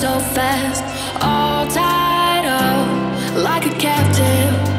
so fast, all tied up like a captive.